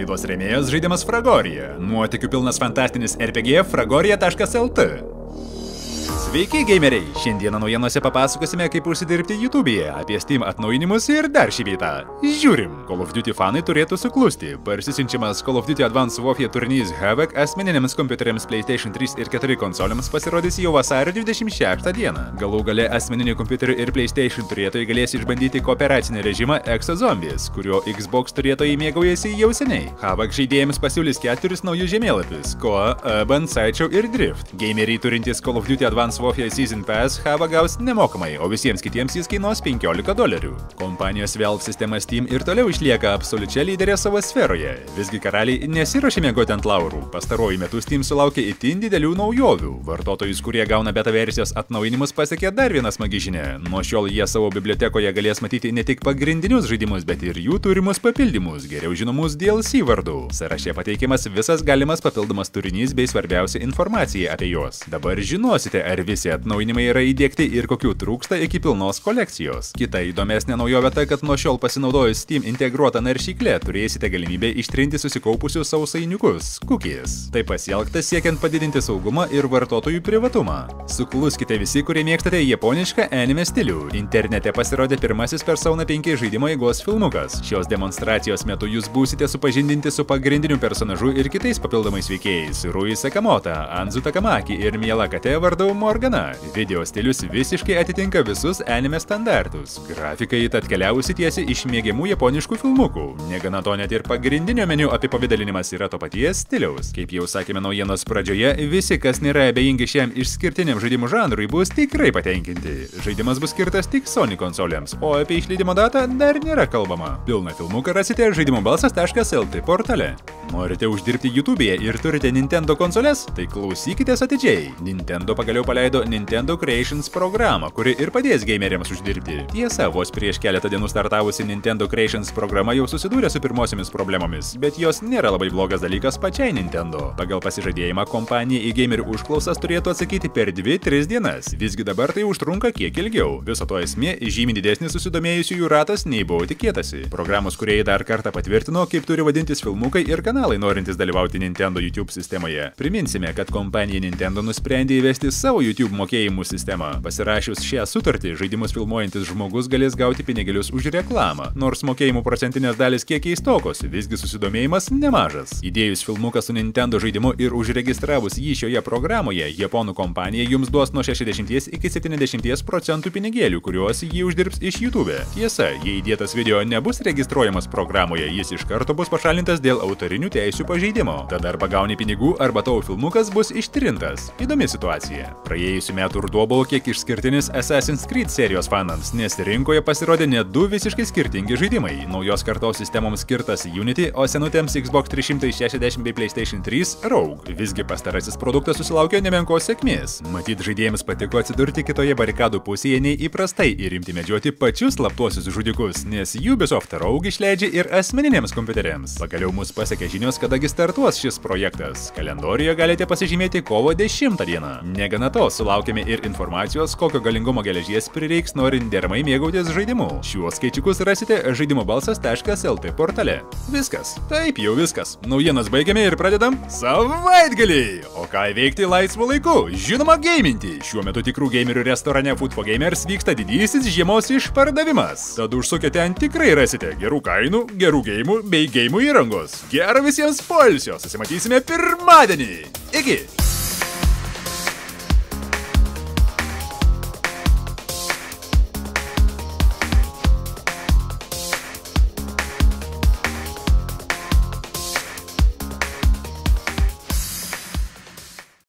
Laidos rėmėjas žaidimas Fragorija. Nuotikių pilnas fantastinis RPG fragorija.lt. Sveiki, gameriai! Šiandieną naujienose papasakosime, kaip užsidirbti YouTube'e, apie Steam atnaujinimus ir dar šį vietą. Žiūrim! Call of Duty fanai turėtų suklusti. Parsisinčiamas Call of Duty Advanced Warfare turinys Havoc asmeniniams kompiuteriams PlayStation 3 ir 4 konsolėms pasirodys jau vasario 26 dieną. Galų gale asmeninių kompiuterių ir PlayStation turėtojai galės išbandyti kooperacinį režimą Exo Zombies, kurio Xbox turėtojai mėgaujasi jau seniai. Havoc žaidėjams pasiūlys keturis naujus žemėlapius - Koa, Urban, Sideshow ir Drift. Gameriai turintys Call of Duty Advanced Warfare Season Pass Hava gaus nemokamai, o visiems kitiems jis kainuos 15 dolerių. Kompanijos Valve sistema Steam ir toliau išlieka absoliučia lyderė savo sferoje. Visgi karaliai nesiuošia mėgoti ant laurų. Pastaruoju metu Steam sulaukė itin didelių naujovių. Vartotojus, kurie gauna beta versijos atnaujinimus, pasiekė dar vieną smagi žinia. Nuo šiol jie savo bibliotekoje galės matyti ne tik pagrindinius žaidimus, bet ir jų turimus papildymus, geriau žinomus DLC vardu. Sąraše pateikiamas visas galimas papildomas turinys bei svarbiausia informacija apie juos. Dabar žinosite, ar visi atnaujinimai yra įdėkti ir kokių trūksta iki pilnos kolekcijos. Kita įdomesnė naujovė ta, kad nuo šiol pasinaudojus Steam integruotą naršyklę turėsite galimybę ištrinti susikaupusius sausainiukus - cookies. Tai pasielgta siekiant padidinti saugumą ir vartotojų privatumą. Sukluskite visi, kurie mėgstate japonišką anime stilių. Internete pasirodė pirmasis Persona 5 žaidimo eigos filmukas. Šios demonstracijos metu jūs būsite supažindinti su pagrindiniu personažu ir kitais papildomais veikėjais - Rui Sakamota, Anzu Takamaki ir Miela Kate vardu Morgan. Morgana. Video stilius visiškai atitinka visus anime standartus. Grafikai tad keliausi tiesi iš mėgiamų japoniškų filmukų. Negana to net ir pagrindinio meniu apipavydalinimas yra to paties stiliaus. Kaip jau sakėme naujienos pradžioje, visi, kas nėra abejingi šiam išskirtiniam žaidimų žanrui, bus tikrai patenkinti. Žaidimas bus skirtas tik Sony konsolėms, o apie išleidimo datą dar nėra kalbama. Pilną filmuką rasite žaidimo balsas.lt portale. Norite uždirbti YouTube'e ir turite Nintendo konsoles? Tai klausykitės atidžiai. Nintendo pagaliau paleido Nintendo Creations programą, kuri ir padės gameriams uždirbti. Tiesa, vos prieš keletą dienų startavusi Nintendo Creations programa jau susidūrė su pirmosiomis problemomis, bet jos nėra labai blogas dalykas pačiai Nintendo. Pagal pasižadėjimą kompanija į gamerių užklausas turėtų atsakyti per 2-3 dienas. Visgi dabar tai užtrunka kiek ilgiau. Viso to esmė žymiai didesnis susidomėjusiųjų ratas nei buvo tikėtasi. Programos kuriejai dar kartą patvirtino, kaip turi vadintis filmukai ir kanalai norintys dalyvauti Nintendo YouTube sistemoje. Priminsime, kad kompanija Nintendo nusprendė įvesti savo YouTube mokėjimų sistemą. Pasirašius šią sutartį, žaidimus filmuojantis žmogus galės gauti pinigėlius už reklamą. Nors mokėjimų procentinės dalis kiek keistokos, visgi susidomėjimas nemažas. Įdėjus filmuką su Nintendo žaidimu ir užregistravus jį šioje programoje, japonų kompanija jums duos nuo 60 iki 70 procentų pinigėlių, kuriuos jį uždirbs iš YouTube. Tiesa, jei įdėtas video nebus registruojamas programoje, jis iš karto bus pašalintas dėl autorinių teisių pažeidimo. Tada arba gauni pinigų, arba tavo filmukas bus ištrintas. Įdomi situacija. Praėjusiu metu ruduo buvo kiek išskirtinis Assassin's Creed serijos fanams, nes rinkoje pasirodė net du visiškai skirtingi žaidimai. Naujos kartos sistemoms skirtas Unity, o senutėms Xbox 360 bei PlayStation 3 Rogue. Visgi pastarasis produktas susilaukė nemenkos sėkmės. Matyt, žaidėjams patiko atsidurti kitoje barikadų pusėje nei įprastai ir imti medžioti pačius slaptuosius žudikus, nes Ubisoft Rogue išleidžia ir asmeniniams kompiuteriams. Pagaliau mus pasiekė žinios, kadagi startuos šis projektas. Kalendorijoje galite pasižymėti kovo 10 dieną. Negana to, sulaukė sulaukėme ir informacijos, kokio galingumo geležies prireiks norint deramai mėgautis žaidimu. Šiuos skaičiukus rasite žaidimo balsas.lt portale. Viskas. Taip, jau viskas. Naujienas baigiame ir pradedam savaitgalį. O ką veikti laisvu laiku? Žinoma, gaiminti. Šiuo metu tikrų gamerių restorane for Gamers vyksta didysis žiemos išpardavimas. Tad užsukę ten tikrai rasite gerų kainų, gerų gėjimų bei gėjimų įrangos. Gerą visiems polsio. Susimatysime pirmadienį. Iki.